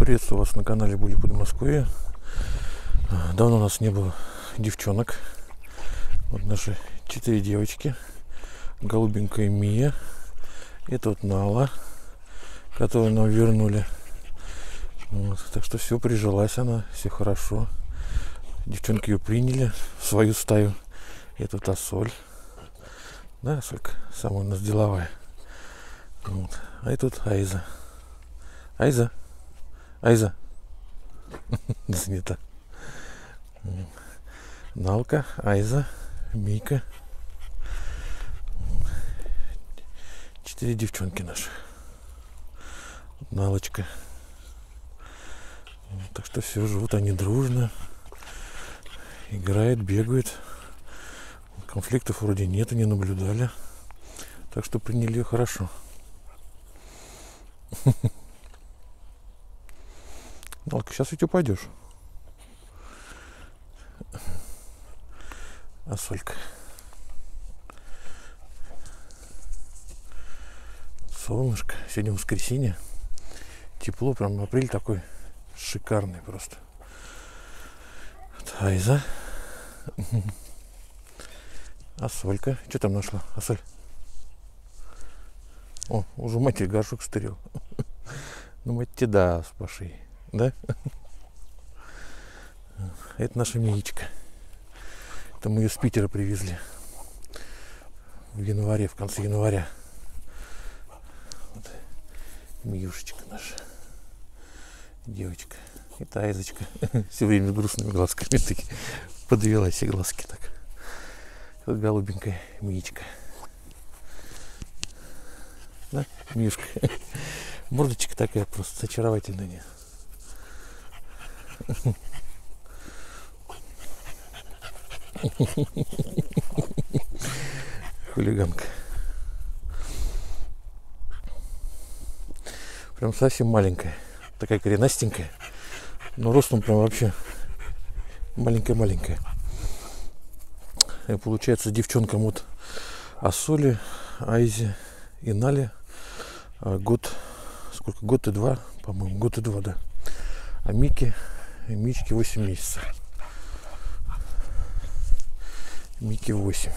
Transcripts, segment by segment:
Приветствую вас на канале Були Подмосковье. Давно у нас не было девчонок. Вот наши четыре девочки. Голубенькая Мия. Это вот Нала, которую нам вернули. Вот, так что все, прижилась она, все хорошо. Девчонки ее приняли в свою стаю. Это вот Ассоль. Да, Ассолька? Самая у нас деловая. Вот. А это тут Айза. Айза. Айза. Занята. Налка, Айза, Мика. Четыре девчонки наши. Налочка. Так что все, живут они дружно. Играют, бегают. Конфликтов вроде нет, не наблюдали. Так что приняли ее хорошо. Налка, сейчас ведь упадешь. А солька. Солнышко. Сегодня воскресенье. Тепло, прям апрель такой шикарный просто. Айза. А солька. Что там нашла? А соль? О, уже матерь горшок стырил. Ну, мать тебе да, спаши. Да? Это наша Миечка. Это мы ее с Питера привезли. В январе, в конце января. Вот. Миюшечка наша. Девочка. Это Айзочка. Все время с грустными глазками. Подвела все глазки так. Вот голубенькая Миечка. Да, Мишка. Мордочка такая просто очаровательная. Хулиганка. Прям совсем маленькая. Такая коренастенькая. Но ростом прям вообще маленькая-маленькая. И получается девчонкам вот Асоли, Айзе и Нали а год, сколько, год и два, по-моему, год и два, да. А Мики, Мички 8 месяцев. Мики 8.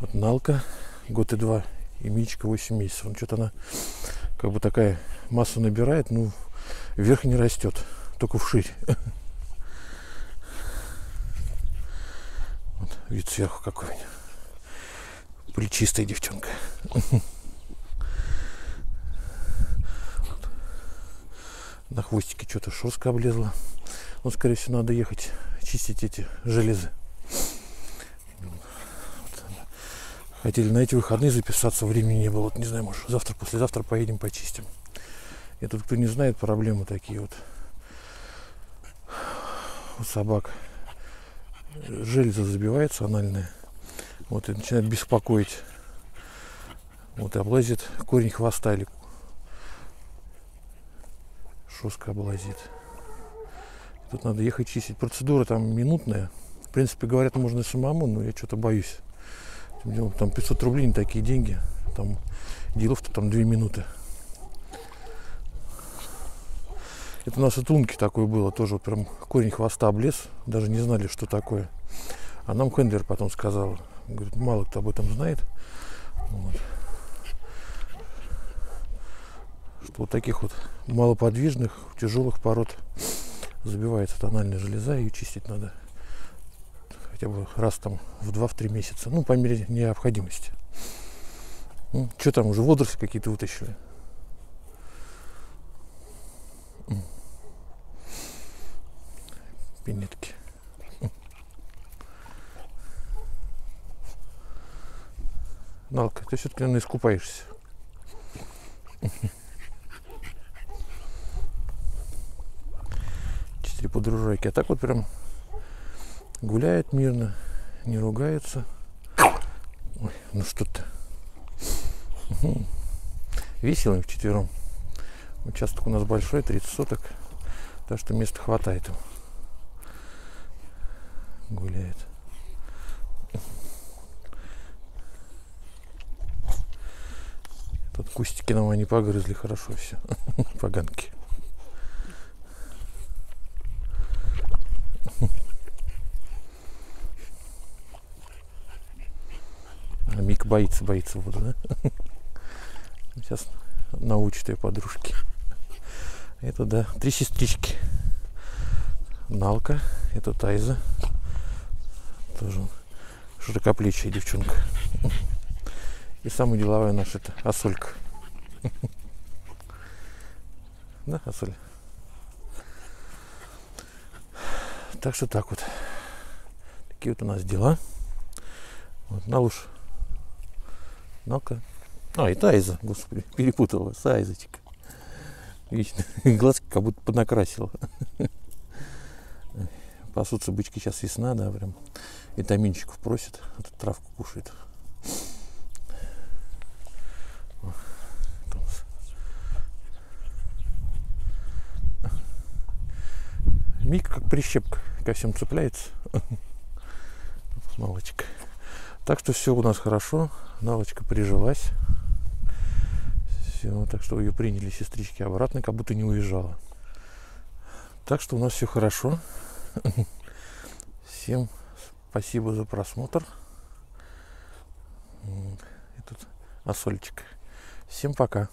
Вот Налка год и два. И Мичка 8 месяцев. Ну, что-то она как бы такая массу набирает, ну, вверх не растет, только вширь. Вот, вид сверху какой-нибудь. Плечистая девчонка. На хвостике что-то шерстка облезла. Ну, скорее всего, надо ехать чистить эти железы. Хотели на эти выходные записаться, времени не было. Вот не знаю, может, завтра, послезавтра поедем почистим. И тут, кто не знает, проблемы такие вот у собак. Железа забивается анальная. Вот и начинает беспокоить. Вот и облазит корень хвоста или шерстка облазит. Тут надо ехать чистить. Процедура там минутная. В принципе, говорят, можно и самому, но я что-то боюсь. Там 500 рублей не такие деньги. Там делов-то там 2 минуты. Это у нас от лунки такое было, тоже вот прям корень хвоста облез, даже не знали, что такое. А нам Хендлер потом сказал, говорит, мало кто об этом знает. Вот. Что вот таких вот малоподвижных, тяжелых пород забивается тональная железа, ее чистить надо хотя бы раз там в 2-3 месяца, ну, по мере необходимости. Ну, что там, уже водоросли какие-то вытащили? Пинетки. Налка, ты все-таки, наверное, искупаешься. Четыре подружайки. А так вот прям гуляет мирно, не ругается. Ой, ну что то Весело им вчетвером. Участок у нас большой, 30 соток. Так что места хватает им. Гуляет. Тут кустики нам они погрызли хорошо все. Поганки. Налочка боится, боится воду, да? Сейчас научит ее подружки. Это, да, три сестрички. Налка, это Тайза. Тоже широкоплечая девчонка. И самая деловая наша это Асолька. Да, Асоль? Так что так вот. Такие вот у нас дела. Вот, Налуш. Налка. А, и Тайза, господи, перепутала. Сайзочка. Вечно. Глазки как будто поднакрасила. Пасутся бычки сейчас весна, да, прям. Витаминчиков просит, а тут травку кушает. Мик как прищепка ко всем цепляется. Налочка. Так что все у нас хорошо. Налочка прижилась. Все, так что ее приняли сестрички обратно, как будто не уезжала. Так что у нас все хорошо. Всем спасибо за просмотр. И тут Асольчик. Всем пока.